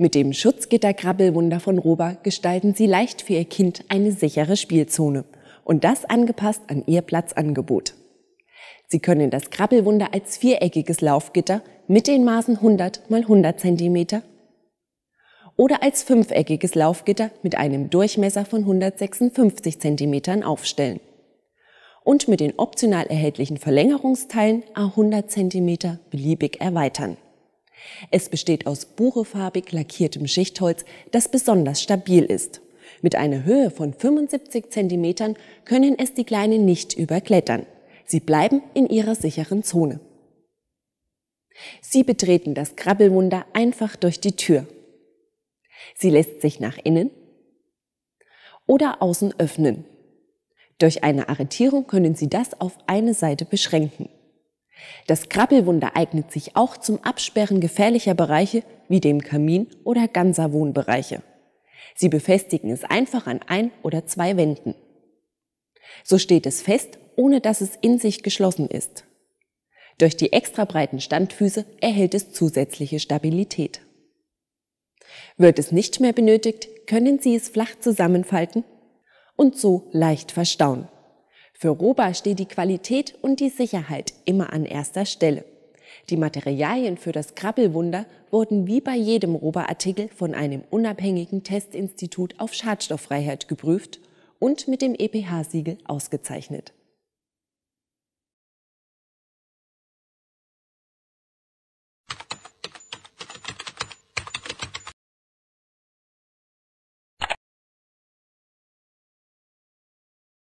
Mit dem Schutzgitter-Krabbelwunder von Roba gestalten Sie leicht für Ihr Kind eine sichere Spielzone. Und das angepasst an Ihr Platzangebot. Sie können das Krabbelwunder als viereckiges Laufgitter mit den Maßen 100 x 100 cm oder als fünfeckiges Laufgitter mit einem Durchmesser von 156 cm aufstellen und mit den optional erhältlichen Verlängerungsteilen a 100 cm beliebig erweitern. Es besteht aus buchefarbig lackiertem Schichtholz, das besonders stabil ist. Mit einer Höhe von 75 cm können es die Kleinen nicht überklettern. Sie bleiben in ihrer sicheren Zone. Sie betreten das Krabbelwunder einfach durch die Tür. Sie lässt sich nach innen oder außen öffnen. Durch eine Arretierung können Sie das auf eine Seite beschränken. Das Krabbelwunder eignet sich auch zum Absperren gefährlicher Bereiche wie dem Kamin oder ganzer Wohnbereiche. Sie befestigen es einfach an ein oder zwei Wänden. So steht es fest, ohne dass es in sich geschlossen ist. Durch die extra breiten Standfüße erhält es zusätzliche Stabilität. Wird es nicht mehr benötigt, können Sie es flach zusammenfalten und so leicht verstauen. Für Roba steht die Qualität und die Sicherheit immer an erster Stelle. Die Materialien für das Krabbelwunder wurden wie bei jedem Roba-Artikel von einem unabhängigen Testinstitut auf Schadstofffreiheit geprüft und mit dem EPH-Siegel ausgezeichnet.